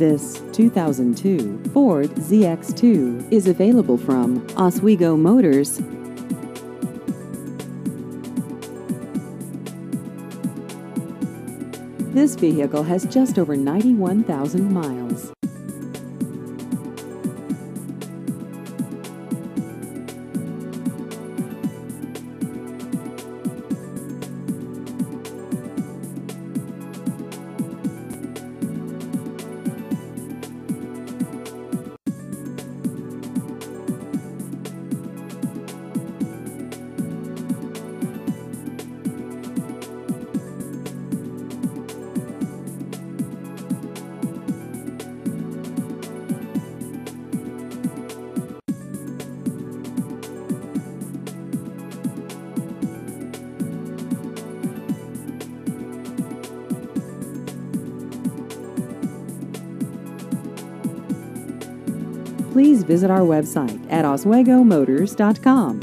This 2002 Ford ZX2 is available from Oswego Motors. This vehicle has just over 91,000 miles. Please visit our website at oswegomotors.com.